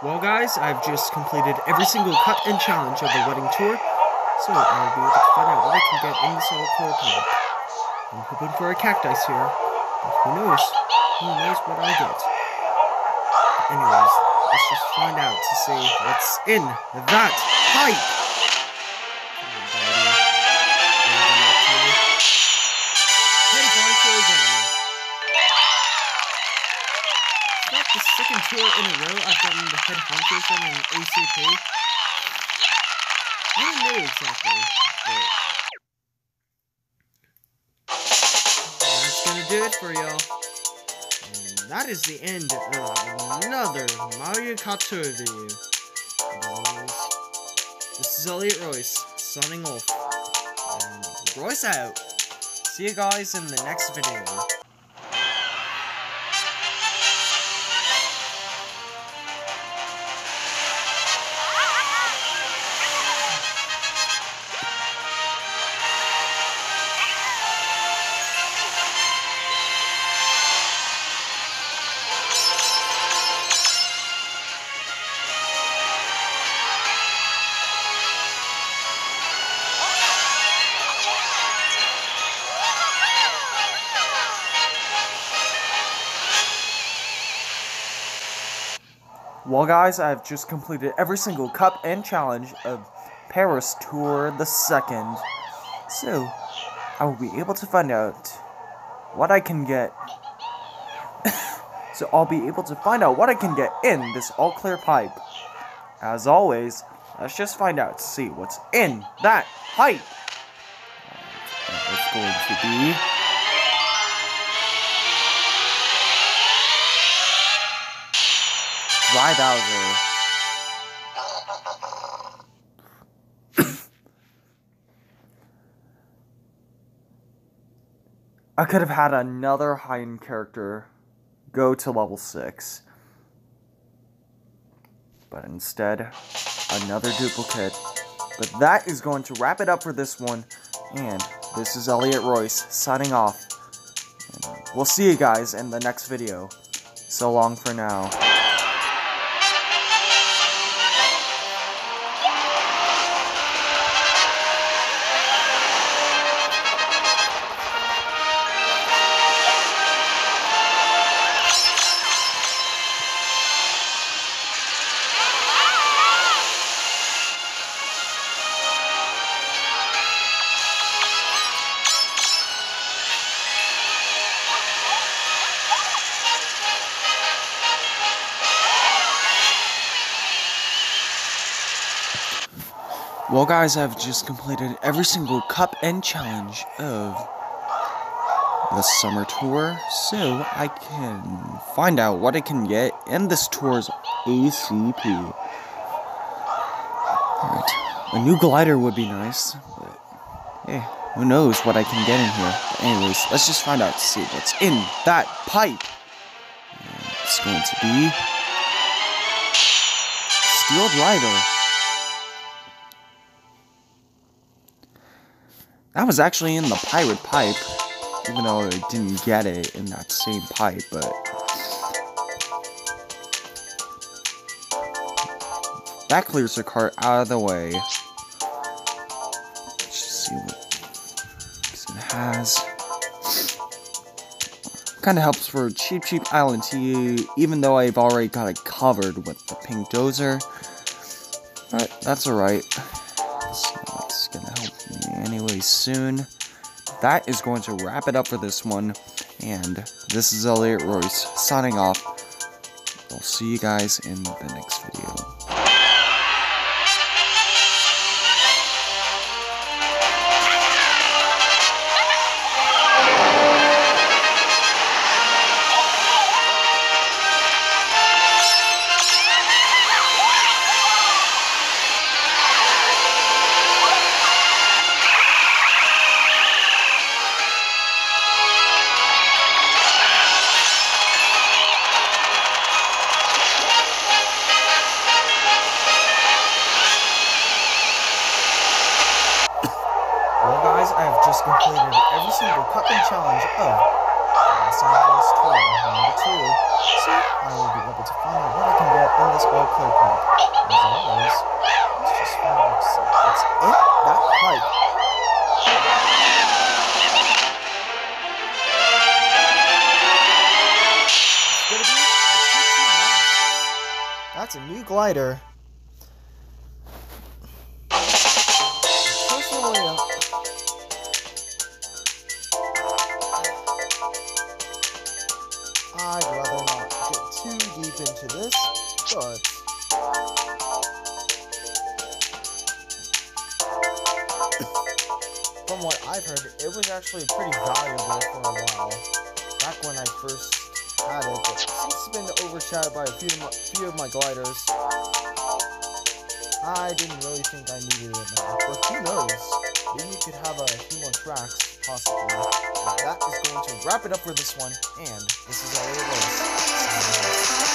Well, guys, I've just completed every single cut and challenge of the wedding tour, so I'll be able to find out what I can get in this all clear pipe. I'm hoping for a cactus here, but who knows? Who knows what I get? Anyways, let's just find out to see what's in that pipe. Tour in a row I've gotten the head honcho from an ACP? I don't know exactly, but that's gonna do it for y'all. And that is the end of another Mario Kart Tour video. This is Elliot Royce, signing off. And Royce out. See you guys in the next video. Well, guys, I've just completed every single cup and challenge of Paris Tour the Second. So, I will be able to find out what I can get. so, I'll be able to find out what I can get in this all clear pipe. As always, let's just find out to see what's in that pipe. To be. Dry Bowser. I could have had another high-end character go to level 6. But instead, another duplicate. But that is going to wrap it up for this one. And this is Elliot Royce signing off. And uh, we'll see you guys in the next video. So long for now. Well, guys, I've just completed every single cup and challenge of the summer tour, so I can find out what I can get in this tour's ACP. Alright, a new glider would be nice, but hey, who knows what I can get in here. But anyways, let's just find out to see what's in that pipe. And it's going to be Steel Driver. That was actually in the pirate pipe, even though I didn't get it in that same pipe, but... That clears the cart out of the way. Let's see what it has. Kind of helps for Cheep Cheep Island T, even though I've already got it covered with the pink dozer. But that's alright. Anyway soon. That is going to wrap it up for this one. And this is Elliot Royce signing off. I'll see you guys in the next video. I have just completed every single cupping challenge of Los Angeles Tour number two, so I will be able to find out what I can get in this all clear pump. As always, let's just find out what's in that pipe. That's a new glider. Deep into this, but from what I've heard, it was actually pretty valuable for a while. Back when I first had it, but since it's been overshadowed by a few of my, few of my gliders, I didn't really think I needed it now. But who knows? Maybe you could have a few more tracks, but that is going to wrap it up for this one, and this is all it is.